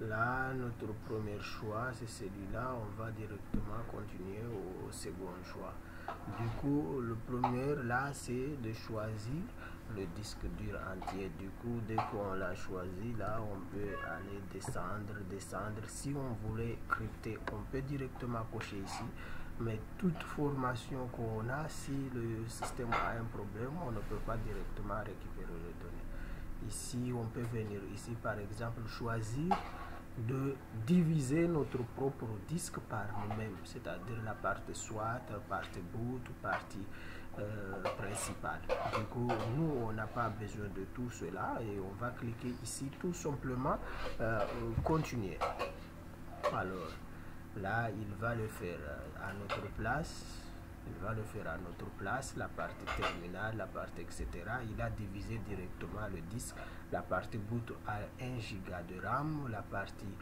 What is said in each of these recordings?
Là, notre premier choix, c'est celui-là. On va directement continuer au second choix. Du coup, le premier, là, c'est de choisir le disque dur entier. Du coup, dès qu'on l'a choisi, là, on peut aller descendre, descendre. Si on voulait crypter, on peut directement cocher ici. Mais toute formation qu'on a, si le système a un problème, on ne peut pas directement récupérer les données. Ici, on peut venir ici, par exemple, choisir de diviser notre propre disque par nous-mêmes, c'est-à-dire la partie SWAT, partie boot, partie euh, principale. Du coup, nous, on n'a pas besoin de tout cela et on va cliquer ici tout simplement euh, continuer. Alors, là, il va le faire à notre place il va le faire à notre place, la partie terminale, la partie etc. Il a divisé directement le disque. La partie boot a 1 giga de RAM, la partie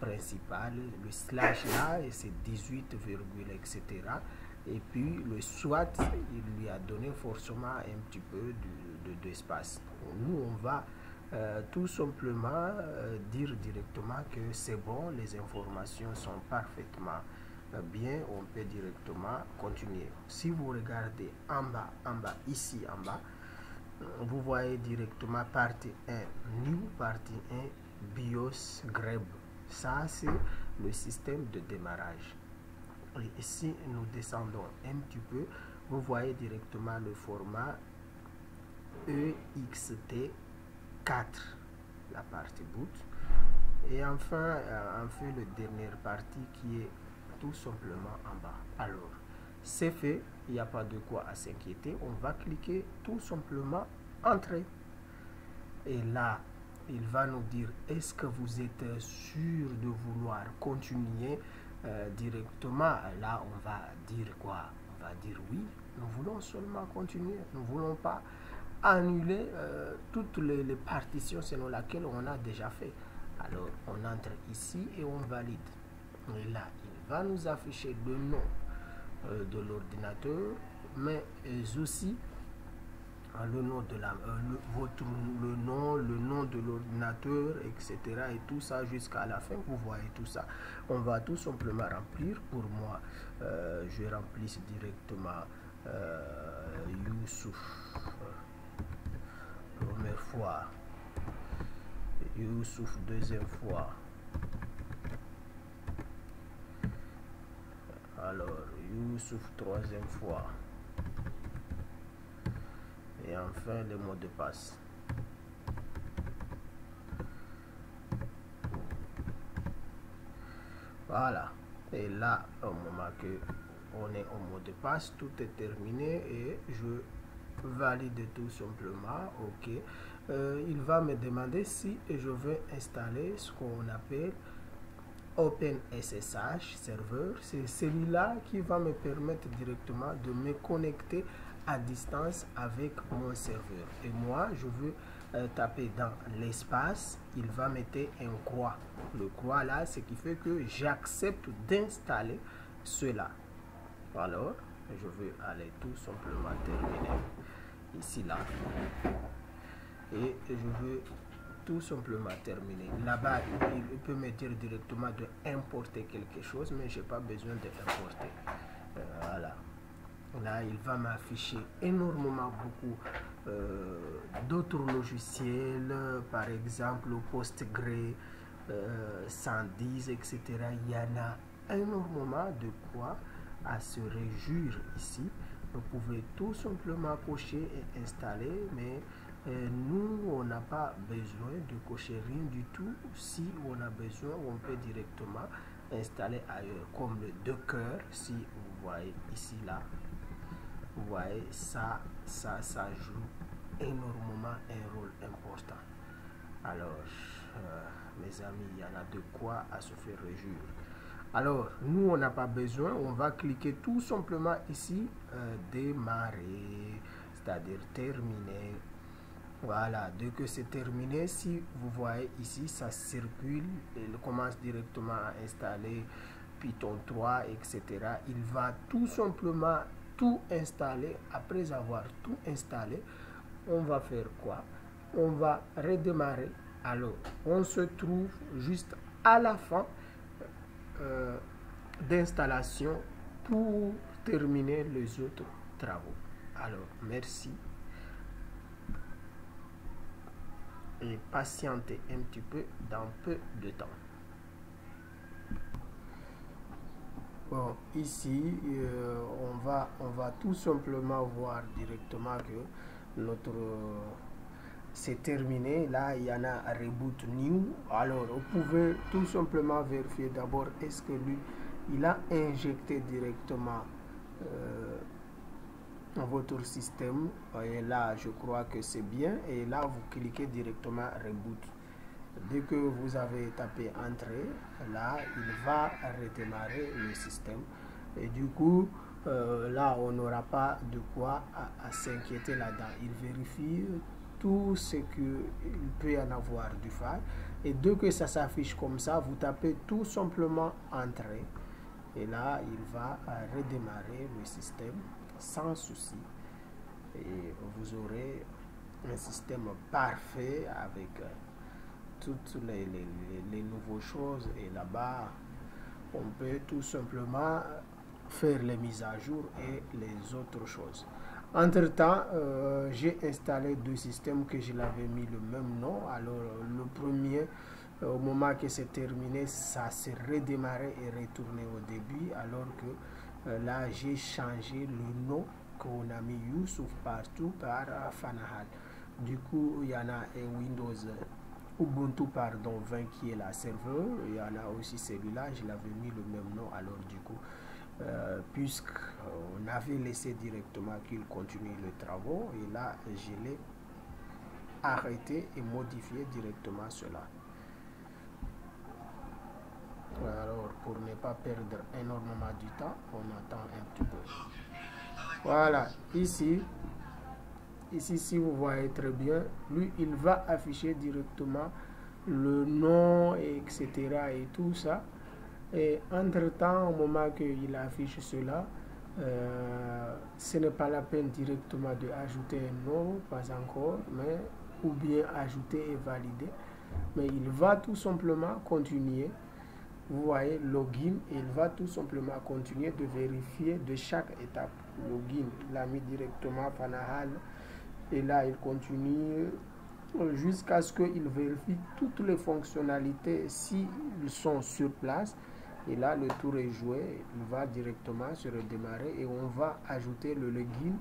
principale, le slash là, c'est 18, etc. Et puis le SWAT, il lui a donné forcément un petit peu d'espace. De, Nous, on va euh, tout simplement euh, dire directement que c'est bon, les informations sont parfaitement bien, on peut directement continuer. Si vous regardez en bas, en bas, ici en bas, euh, vous voyez directement partie 1, New partie 1, BIOS grep Ça, c'est le système de démarrage. Et ici, nous descendons un petit peu, vous voyez directement le format EXT 4, la partie boot. Et enfin, euh, enfin, le dernière partie qui est tout simplement en bas. Alors, c'est fait, il n'y a pas de quoi à s'inquiéter. On va cliquer tout simplement Entrer. Et là, il va nous dire est-ce que vous êtes sûr de vouloir continuer euh, directement? Là, on va dire quoi? On va dire oui, nous voulons seulement continuer. Nous ne voulons pas annuler euh, toutes les, partitions selon lesquelles on a déjà fait. Alors, on entre ici et on valide. Là, va nous afficher le nom euh, de l'ordinateur, mais aussi euh, le nom de la euh, votre le nom le nom de l'ordinateur etc et tout ça jusqu'à la fin vous voyez tout ça. On va tout simplement remplir. Pour moi je remplis directement Youssouf. Première fois. Youssouf deuxième fois Alors, Youssouf, troisième fois. Et enfin, le mot de passe. Voilà. Et là, au moment que on est au mot de passe, tout est terminé et je valide tout simplement. OK. Euh, il va me demander si je veux installer ce qu'on appelle OpenSSH serveur, c'est celui-là qui va me permettre directement de me connecter à distance avec mon serveur. Et moi, je veux euh, taper dans l'espace, il va mettre un croix. Le croix là, ce qui fait que j'accepte d'installer cela. Alors, je veux aller tout simplement terminer ici là. Et je veux tout simplement terminé. Là-bas, il, peut me dire directement de importer quelque chose, mais j'ai pas besoin d'importer. Euh, voilà. Là, il va m'afficher énormément beaucoup euh, d'autres logiciels, par exemple PostgreSQL, euh, 110, etc. Il y en a énormément de quoi à se réjouir ici. Vous pouvez tout simplement cocher et installer, mais nous, on n'a pas besoin de cocher rien du tout. Si on a besoin, on peut directement installer ailleurs, comme le Docker, si vous voyez ici, là. Vous voyez, ça, ça, ça joue énormément un rôle important. Alors, euh, mes amis, il y en a de quoi à se faire réjouir. Alors, nous, on n'a pas besoin. On va cliquer tout simplement ici, euh, démarrer, c'est-à-dire terminer. Voilà, dès que c'est terminé, si vous voyez ici, ça circule, il commence directement à installer Python 3, etc. Il va tout simplement tout installer. Après avoir tout installé, on va faire quoi? On va redémarrer. Alors, on se trouve juste à la fin euh, d'installation pour terminer les autres travaux. Alors, merci. Et patientez un petit peu dans peu de temps. Bon, ici, euh, on, va, on va tout simplement voir directement que notre c'est terminé. Là, il y en a reboot new. Alors, vous pouvez tout simplement vérifier d'abord est-ce que lui, il a injecté directement euh, votre système. Et là, je crois que c'est bien. Et là, vous cliquez directement reboot. Dès que vous avez tapé entrée, là, il va redémarrer le système. Et du coup, euh, là, on n'aura pas de quoi à, s'inquiéter là-dedans. Il vérifie tout ce qu'il peut y en avoir du faille. Et dès que ça s'affiche comme ça, vous tapez tout simplement entrée. Et là, il va redémarrer le système sans souci. Et vous aurez un système parfait avec euh, toutes les, les, les, nouvelles choses. Et là-bas, on peut tout simplement faire les mises à jour et les autres choses. Entre-temps, euh, j'ai installé deux systèmes que je l'avais mis le même nom. Alors, le premier, euh, au moment que c'est terminé, ça s'est redémarré et retourné au début. Alors que là, j'ai changé le nom qu'on a mis Youssouf partout par Fanahal. Du coup, il y en a un Windows Ubuntu pardon 20 qui est la serveur. Il y en a aussi celui-là, je l'avais mis le même nom. Alors, du coup, euh, puisqu'on avait laissé directement qu'il continue les travaux et là je l'ai arrêté et modifié directement cela alors pour ne pas perdre énormément du temps on attend un petit peu voilà ici ici si vous voyez très bien lui il va afficher directement le nom etc et tout ça et entre-temps, au moment qu'il affiche cela, euh, ce n'est pas la peine directement de ajouter un nom, pas encore, mais ou bien ajouter et valider. Mais il va tout simplement continuer. Vous voyez, login, il va tout simplement continuer de vérifier de chaque étape. Login, il a mis directement Fanahal. Et là, il continue jusqu'à ce qu'il vérifie toutes les fonctionnalités s'ils sont sur place. Et là, le tour est joué. Il va directement se redémarrer et on va ajouter le login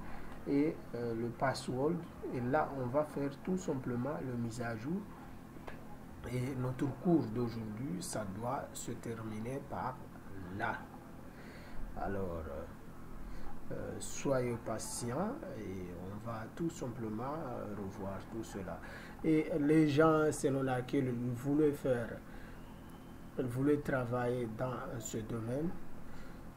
et euh, le password. Et là, on va faire tout simplement le mise à jour. Et notre cours d'aujourd'hui, ça doit se terminer par là. Alors, euh, euh, soyez patient et on va tout simplement revoir tout cela. Et les gens selon laquelle vous voulez faire voulais travailler dans ce domaine.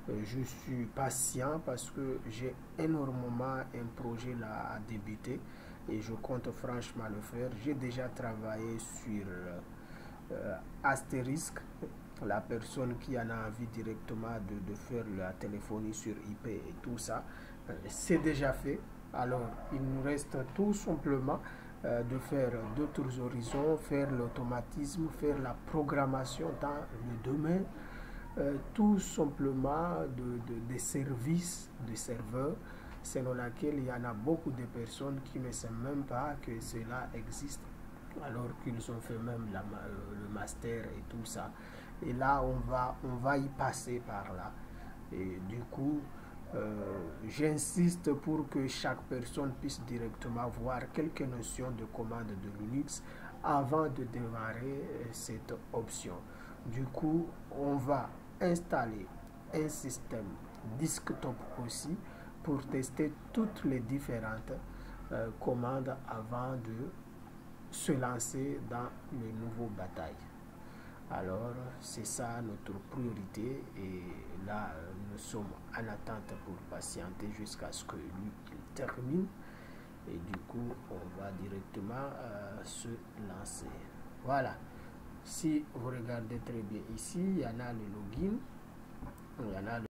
Euh, je suis patient parce que j'ai énormément un projet là à débuter et je compte franchement le faire. J'ai déjà travaillé sur euh, Asterisk, la personne qui en a envie directement de, de faire la téléphonie sur IP et tout ça. Euh, c'est déjà fait. Alors, il nous reste tout simplement euh, de faire d'autres horizons, faire l'automatisme, faire la programmation dans le domaine, tout simplement de, des services de serveurs, selon laquelle il y en a beaucoup de personnes qui ne savent même pas que cela existe, alors qu'ils ont fait même la, le master et tout ça. Et là, on va, on va y passer par là. Et du coup, euh, j'insiste pour que chaque personne puisse directement voir quelques notions de commande de Linux avant de démarrer euh, cette option. Du coup, on va installer un système desktop aussi pour tester toutes les différentes euh, commandes avant de se lancer dans le nouveau bataille. Alors, c'est ça notre priorité et là, nous sommes en attente pour patienter jusqu'à ce que lui termine. Et du coup, on va directement euh, se lancer. Voilà. Si vous regardez très bien ici, il y en a le login, il y en a le